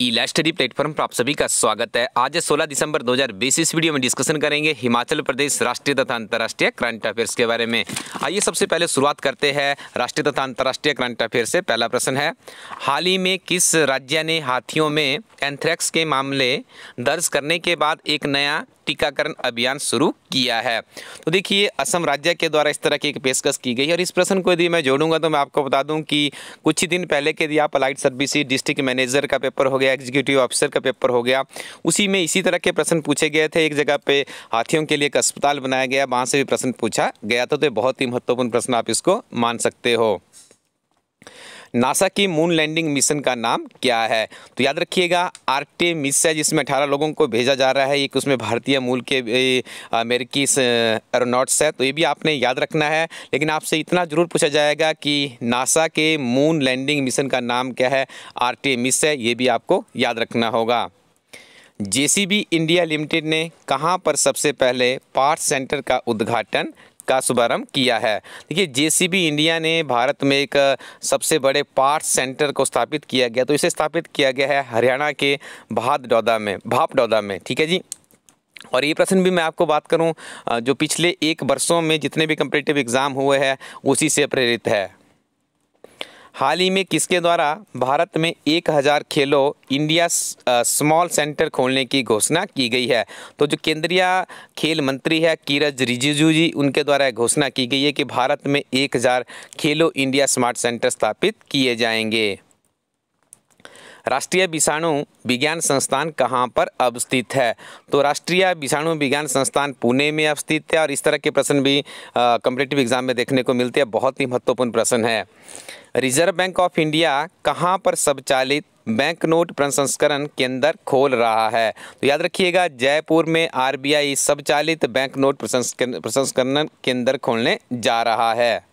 ई study platform पर आप सभी का स्वागत है। आज 16 दिसंबर 2020 इस वीडियो में डिस्कशन करेंगे हिमाचल प्रदेश राष्ट्रीय तथा अंतर्राष्ट्रीय करंट अफेयर्स के बारे में। आइए सबसे पहले शुरुआत करते हैं राष्ट्रीय तथा अंतर्राष्ट्रीय करंट अफेयर से। पहला प्रश्न है, हाल ही में किस राज्य ने हाथियों में एंथ्रैक्स के मामले दर्ज करने के बाद एक नया टीकाकरण अभियान शुरू किया है। तो देखिए, असम राज्य के द्वारा इस तरह की एक पेशकश की गई और इस प्रश्न को यदि मैं जोड़ूँगा तो मैं आपको बता दूँ कि कुछ ही दिन पहले के यदि आप अलाइट सर्विस डिस्ट्रिक्ट मैनेजर का पेपर हो गया एग्जीक्यूटिव ऑफिसर का पेपर हो गया, उसी में इसी तरह के प्रश्न पूछे गए थे। एक जगह पे हाथियों के लिए एक अस्पताल बनाया गया, वहाँ से भी प्रश्न पूछा गया था। तो बहुत ही महत्वपूर्ण प्रश्न आप इसको मान सकते हो। नासा की मून लैंडिंग मिशन का नाम क्या है? तो याद रखिएगा आर्टेमिस है, जिसमें 18 लोगों को भेजा जा रहा है। एक उसमें भारतीय मूल के अमेरिकी एरोनॉट्स है तो ये भी आपने याद रखना है। लेकिन आपसे इतना ज़रूर पूछा जाएगा कि नासा के मून लैंडिंग मिशन का नाम क्या है? आर्टेमिस है, ये भी आपको याद रखना होगा। जेसीबी इंडिया लिमिटेड ने कहाँ पर सबसे पहले पार्ट सेंटर का उद्घाटन का शुभारंभ किया है। देखिए, जेसीबी इंडिया ने भारत में एक सबसे बड़े पार्ट सेंटर को स्थापित किया गया तो इसे स्थापित किया गया है हरियाणा के भाद डौदा में भाप भापडौदा में, ठीक है जी? और ये प्रश्न भी मैं आपको बात करूँ जो पिछले एक वर्षों में जितने भी कम्पिटेटिव एग्ज़ाम हुए हैं, उसी से प्रेरित है। हाल ही में किसके द्वारा भारत में एक हज़ार खेलो इंडिया स्मॉल सेंटर खोलने की घोषणा की गई है? तो जो केंद्रीय खेल मंत्री है किरज रिजिजू जी, उनके द्वारा घोषणा की गई है कि भारत में एक हज़ार खेलो इंडिया स्मार्ट सेंटर स्थापित किए जाएँगे। राष्ट्रीय विषाणु विज्ञान संस्थान कहाँ पर अवस्थित है? तो राष्ट्रीय विषाणु विज्ञान संस्थान पुणे में अवस्थित है और इस तरह के प्रश्न भी कम्पिटेटिव एग्ज़ाम में देखने को मिलते हैं। बहुत ही महत्वपूर्ण प्रश्न है। रिज़र्व बैंक ऑफ़ इंडिया कहाँ पर संचालित बैंक नोट प्रसंस्करण केंद्र खोल रहा है? तो याद रखिएगा, जयपुर में आरबीआई संचालित बैंक नोट प्रसंस्करण केंद्र खोलने जा रहा है।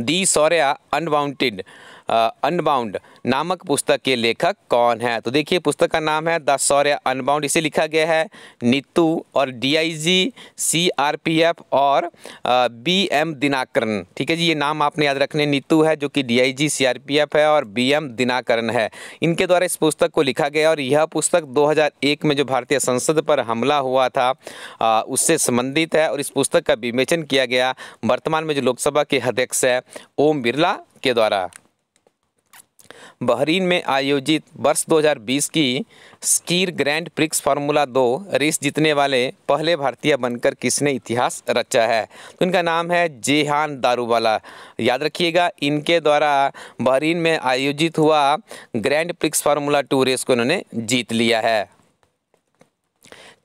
दी सौर्या अनबाउंटेड अनबाउंड नामक पुस्तक के लेखक कौन है? तो देखिए, पुस्तक का नाम है द सौर्य अनबाउंड इसे लिखा गया है नीतू और डीआईजी सीआरपीएफ और बी एम दिनाकरन ठीक है जी, ये नाम आपने याद रखने नीतू है जो कि डीआईजी सीआरपीएफ है और बी एम दिनाकरन है। इनके द्वारा इस पुस्तक को लिखा गया और यह पुस्तक 2001 में जो भारतीय संसद पर हमला हुआ था उससे संबंधित है और इस पुस्तक का विवेचन किया गया। वर्तमान में जो लोकसभा के अध्यक्ष है ओम बिरला के द्वारा। बहरीन में आयोजित वर्ष 2020 की स्कीर ग्रैंड प्रिक्स फार्मूला दो रेस जीतने वाले पहले भारतीय बनकर किसने इतिहास रचा है? तो इनका नाम है जेहान दारूवाला। याद रखिएगा, इनके द्वारा बहरीन में आयोजित हुआ grand prix formula two race को इन्होंने जीत लिया है।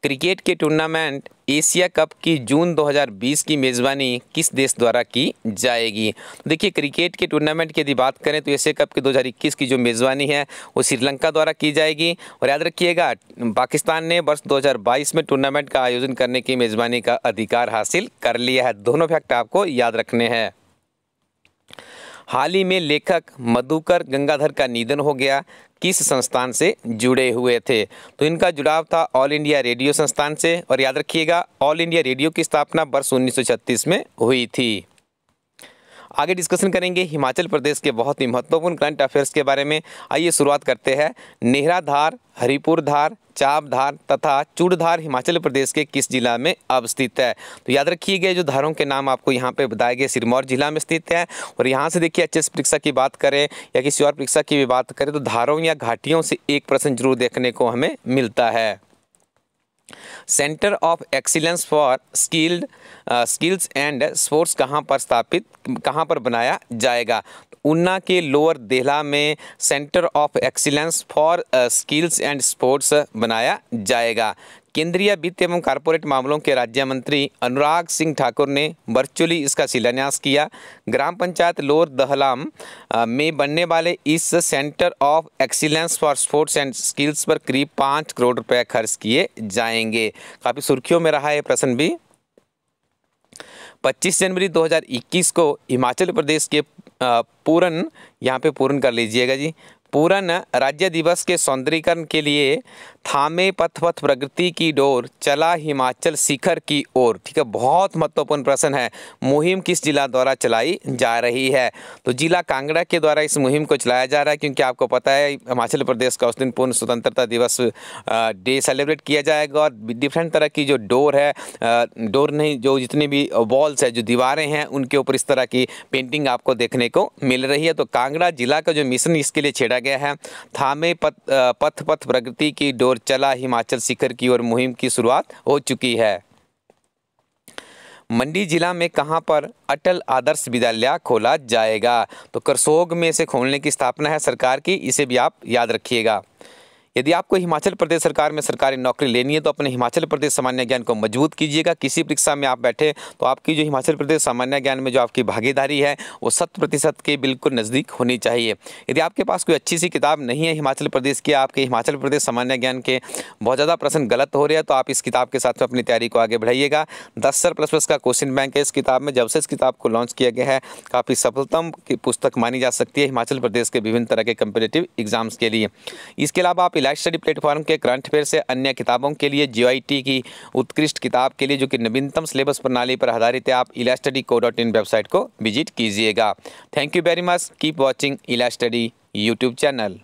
क्रिकेट के टूर्नामेंट एशिया कप की जून 2020 की मेज़बानी किस देश द्वारा की जाएगी? देखिए, क्रिकेट के टूर्नामेंट की यदि बात करें तो एशिया कप की 2021 की जो मेज़बानी है, वो श्रीलंका द्वारा की जाएगी। और याद रखिएगा, पाकिस्तान ने वर्ष 2022 में टूर्नामेंट का आयोजन करने की मेज़बानी का अधिकार हासिल कर लिया है। दोनों फैक्ट आपको याद रखने हैं। हाल ही में लेखक मधुकर गंगाधर का निधन हो गया। किस संस्थान से जुड़े हुए थे? तो इनका जुड़ाव था ऑल इंडिया रेडियो संस्थान से, और याद रखिएगा, ऑल इंडिया रेडियो की स्थापना वर्ष 1936 में हुई थी। आगे डिस्कशन करेंगे हिमाचल प्रदेश के बहुत ही महत्वपूर्ण करंट अफेयर्स के बारे में। आइए शुरुआत करते हैं। नेहरा धार, हरिपुर धार चापधार तथा चूड़धार हिमाचल प्रदेश के किस जिला में अवस्थित है? तो याद रखिए गए जो धारों के नाम आपको यहाँ पे बताए गए, सिरमौर जिला में स्थित है। और यहाँ से देखिए एच परीक्षा की बात करें या किसी और परीक्षा की भी बात करें तो धारों या घाटियों से एक प्रश्न ज़रूर देखने को हमें मिलता है। Centre of excellence for skilled skills and sports कहाँ पर स्थापित, कहाँ पर बनाया जाएगा? ऊना के लोअर देहला में centre of excellence for skills and sports बनाया जाएगा। केंद्रीय वित्त एवं कारपोरेट मामलों के राज्य मंत्री अनुराग सिंह ठाकुर ने वर्चुअली इसका शिलान्यास किया। ग्राम पंचायत लोअर दहलाम में बनने वाले इस centre of excellence for sports and skills पर करीब पाँच करोड़ रुपए खर्च किए जाएँगे। काफ़ी सुर्खियों में रहा है प्रश्न भी। 25 जनवरी 2021 को हिमाचल प्रदेश के पूर्ण यहाँ पे पूर्ण कर लीजिएगा जी। पूर्ण राज्य दिवस के सौंदर्यीकरण के लिए थामे पथ पथ प्रगति की डोर चला हिमाचल शिखर की ओर। ठीक है, बहुत महत्वपूर्ण प्रश्न है। मुहिम किस जिला द्वारा चलाई जा रही है? तो जिला कांगड़ा के द्वारा इस मुहिम को चलाया जा रहा है, क्योंकि आपको पता है, हिमाचल प्रदेश का उस दिन पूर्ण स्वतंत्रता दिवस डे सेलिब्रेट किया जाएगा और डिफरेंट तरह की जो डोर है डोर नहीं, जो जितने भी वॉल्स है, जो दीवारें हैं, उनके ऊपर इस तरह की पेंटिंग आपको देखने को मिल रही है। तो कांगड़ा जिला का जो मिशन, इसके लिए छेड़ा गया है। थामे पथ पथ पथ प्रगति की डोर चला हिमाचल शिखर की ओर मुहिम की शुरुआत हो चुकी है। मंडी जिला में कहाँ पर अटल आदर्श विद्यालय खोला जाएगा? तो करसोग में इसे खोलने की स्थापना है सरकार की, इसे भी आप याद रखिएगा। यदि आपको हिमाचल प्रदेश सरकार में सरकारी नौकरी लेनी है तो अपने हिमाचल प्रदेश सामान्य ज्ञान को मज़बूत कीजिएगा। किसी परीक्षा में आप बैठे तो आपकी जो हिमाचल प्रदेश सामान्य ज्ञान में जो आपकी भागीदारी है, वो शत प्रतिशत के बिल्कुल नज़दीक होनी चाहिए। यदि आपके पास कोई अच्छी सी किताब नहीं है हिमाचल प्रदेश की, आपके हिमाचल प्रदेश सामान्य ज्ञान के बहुत ज़्यादा प्रश्न गलत हो रहे हैं तो आप इस किताब के साथ में अपनी तैयारी को आगे बढ़ाइएगा। दस सर प्लस प्लस का क्वेश्चन बैंक है। इस किताब में जब से इस किताब को लॉन्च किया गया है, काफ़ी सफलतम की पुस्तक मानी जा सकती है हिमाचल प्रदेश के विभिन्न तरह के कंपेटिव एग्ज़ाम्स के लिए। इसके अलावा आप इलाज स्टडी प्लेटफॉर्म के करंट अफेयर से अन्य किताबों के लिए जीआईटी की उत्कृष्ट किताब के लिए, जो कि नवीनतम सिलेबस प्रणाली पर आधारित है, आप इला स्टडी को डॉट इन वेबसाइट को विज़िट कीजिएगा। Thank you very much keep watching Ila study YouTube channel